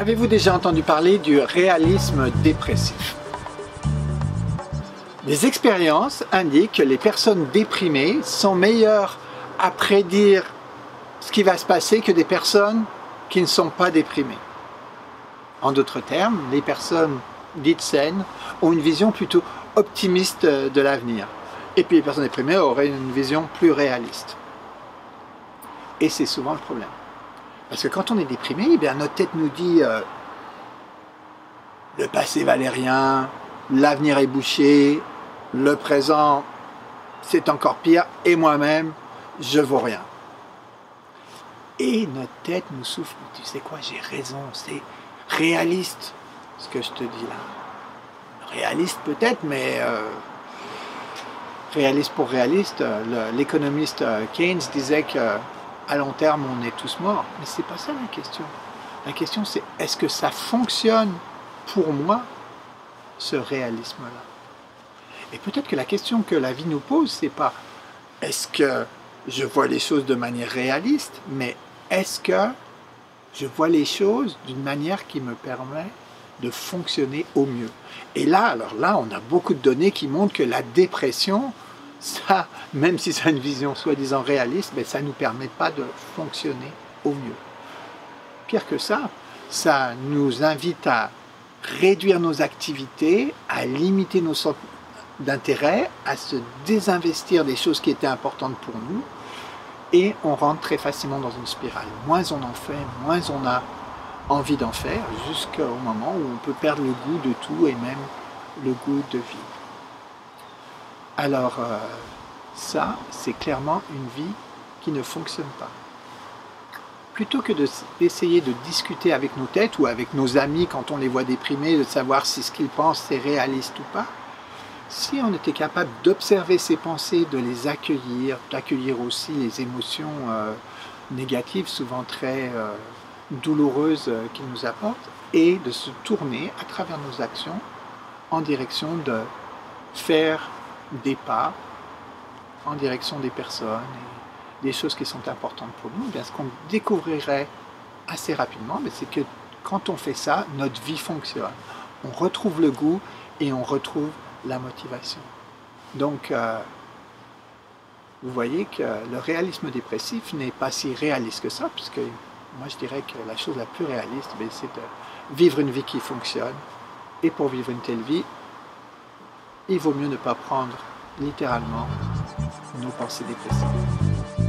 Avez-vous déjà entendu parler du réalisme dépressif? Les expériences indiquent que les personnes déprimées sont meilleures à prédire ce qui va se passer que des personnes qui ne sont pas déprimées. En d'autres termes, les personnes dites saines ont une vision plutôt optimiste de l'avenir. Et puis les personnes déprimées auraient une vision plus réaliste. Et c'est souvent le problème. Parce que quand on est déprimé, eh bien, notre tête nous dit euh, le passé valait rien, l'avenir est bouché, le présent c'est encore pire, et moi-même, je vaux rien. Et notre tête nous souffle, tu sais quoi, j'ai raison, c'est réaliste ce que je te dis là. Réaliste peut-être, mais euh, réaliste pour réaliste, l'économiste euh, Keynes disait que à long terme, on est tous morts. Mais c'est pas ça la question. La question, c'est est-ce que ça fonctionne pour moi, ce réalisme-là? Et peut-être que la question que la vie nous pose, c'est pas est-ce que je vois les choses de manière réaliste, mais est-ce que je vois les choses d'une manière qui me permet de fonctionner au mieux? Et là, alors là, on a beaucoup de données qui montrent que la dépression, ça, même si a une vision soi-disant réaliste, mais ça ne nous permet pas de fonctionner au mieux. Pire que ça, ça nous invite à réduire nos activités, à limiter nos centres d'intérêt, à se désinvestir des choses qui étaient importantes pour nous, et on rentre très facilement dans une spirale. Moins on en fait, moins on a envie d'en faire, jusqu'au moment où on peut perdre le goût de tout et même le goût de vivre. Alors euh, ça, c'est clairement une vie qui ne fonctionne pas. Plutôt que d'essayer de, discuter avec nos têtes ou avec nos amis quand on les voit déprimés, de savoir si ce qu'ils pensent c'est réaliste ou pas, si on était capable d'observer ces pensées, de les accueillir, d'accueillir aussi les émotions euh, négatives, souvent très euh, douloureuses qu'ils nous apportent, et de se tourner à travers nos actions en direction de faire des pas en direction des personnes et des choses qui sont importantes pour nous, bien ce qu'on découvrirait assez rapidement, c'est que quand on fait ça, notre vie fonctionne. On retrouve le goût et on retrouve la motivation. Donc, euh, vous voyez que le réalisme dépressif n'est pas si réaliste que ça, puisque moi je dirais que la chose la plus réaliste, ben, c'est de vivre une vie qui fonctionne. Et pour vivre une telle vie, il vaut mieux ne pas prendre littéralement nos pensées dépressives.